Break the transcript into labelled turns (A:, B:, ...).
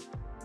A: you